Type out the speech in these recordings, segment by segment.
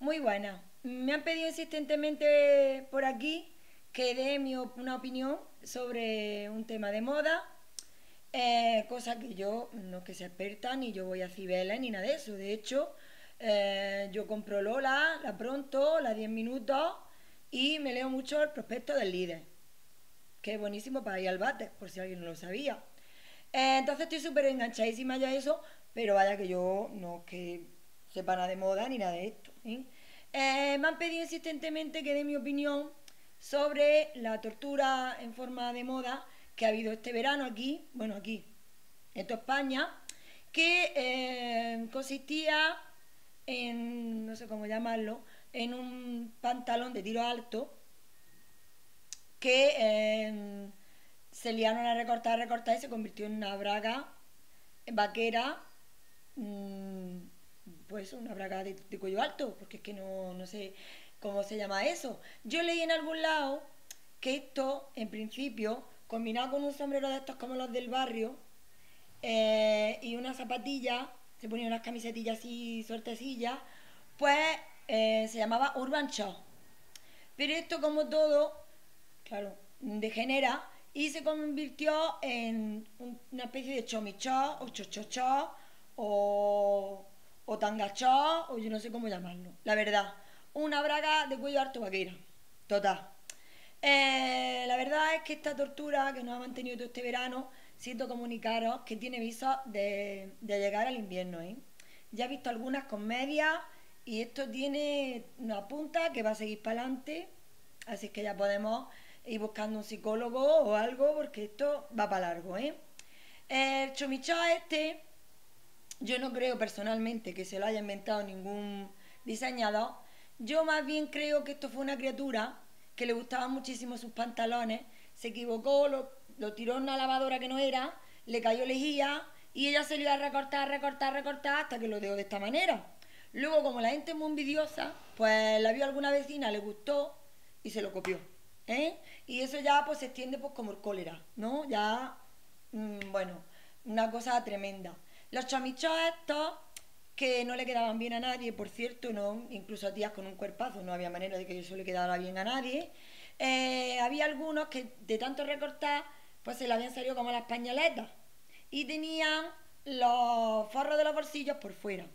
Muy buena. Me han pedido insistentemente por aquí que dé mi una opinión sobre un tema de moda, eh, cosa que yo no es que sea experta, ni yo voy a Cibeles, ni nada de eso. De hecho, eh, yo compro Lola, la pronto, la 10 minutos, y me leo mucho el prospecto del líder, que es buenísimo para ir al bate, por si alguien no lo sabía. Eh, entonces estoy súper enganchadísima ya a eso, pero vaya que yo no que sepa nada de moda ni nada de esto. ¿Eh? Eh, me han pedido insistentemente que dé mi opinión sobre la tortura en forma de moda que ha habido este verano aquí, bueno, aquí, en toda España, que consistía en, no sé cómo llamarlo, en un pantalón de tiro alto que se liaron a recortar, a recortar y se convirtió en una braga vaquera, mm, pues una braga de, cuello alto, porque es que no, no sé cómo se llama eso. Yo leí en algún lado que esto, en principio, combinado con un sombrero de estos como los del barrio eh, y una zapatilla, se ponía unas camisetillas así suertecillas, pues eh, se llamaba Urban Show. Pero esto, como todo, claro, degenera y se convirtió en una especie de chomichó o chochochó o, o tangachó o yo no sé cómo llamarlo. La verdad, una braga de cuello harto vaquera. Total. Eh, la verdad es que esta tortura que nos ha mantenido todo este verano, siento comunicaros que tiene visos de, llegar al invierno. ¿eh? Ya he visto algunas con medias y esto tiene una punta que va a seguir para adelante, así que ya podemos ir buscando un psicólogo o algo, porque esto va para largo, ¿eh? El chomichá este, yo no creo personalmente que se lo haya inventado ningún diseñador, yo más bien creo que esto fue una criatura que le gustaban muchísimo sus pantalones, se equivocó, lo, tiró en una lavadora que no era, le cayó lejía y ella se lo a recortar, recortar, recortar hasta que lo dejó de esta manera. Luego, como la gente es muy envidiosa, pues la vio alguna vecina, le gustó y se lo copió. ¿eh? Y eso ya pues se extiende pues como el cólera, ¿no? Ya, mm, bueno, una cosa tremenda. Los chamichos estos que no le quedaban bien a nadie, por cierto, no, incluso a tías con un cuerpazo, no había manera de que eso le quedara bien a nadie. Eh, había algunos que de tanto recortar, pues se le habían salido como las pañaletas y tenían los forros de los bolsillos por fuera.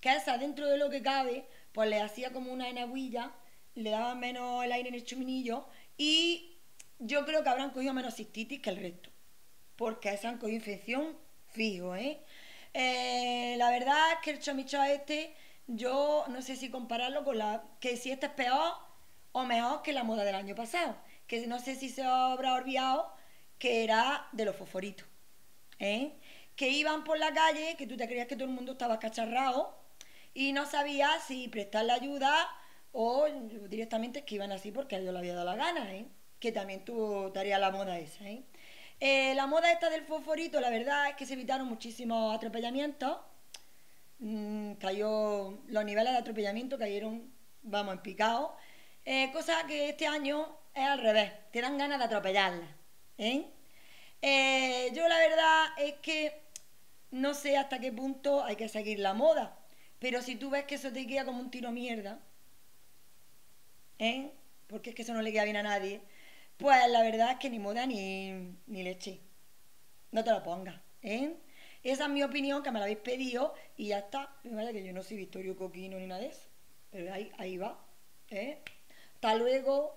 Que esa, dentro de lo que cabe, pues le hacía como una enaguilla, le daba menos el aire en el chuminillo y yo creo que habrán cogido menos cistitis que el resto, porque se han cogido infección fijo, ¿eh? ¿Eh? La verdad es que el chomicho este, yo no sé si compararlo con la... que si este es peor o mejor que la moda del año pasado, que no sé si se habrá olvidado que era de los fosforitos, ¿eh? Que iban por la calle, que tú te creías que todo el mundo estaba cacharrado y no sabías si prestarle ayuda o directamente que iban así porque a ellos le había dado la gana, ¿eh? que también tuvo tarea la moda esa. ¿eh? ¿Eh? la moda esta del fosforito, la verdad es que se evitaron muchísimos atropellamientos. Mm, cayó, los niveles de atropellamiento cayeron, vamos, en picado. Eh, cosa que este año es al revés, te dan ganas de atropellarla. ¿eh? ¿eh? yo la verdad es que no sé hasta qué punto hay que seguir la moda, pero si tú ves que eso te queda como un tiro mierda, porque es que eso no le queda bien a nadie, pues la verdad es que ni moda ni, leche. No te lo pongas, ¿eh? Esa es mi opinión, que me la habéis pedido y ya está. Vaya que yo no soy Victorio Coquino ni nada de eso. Pero ahí, ahí va. ¿eh? Hasta luego.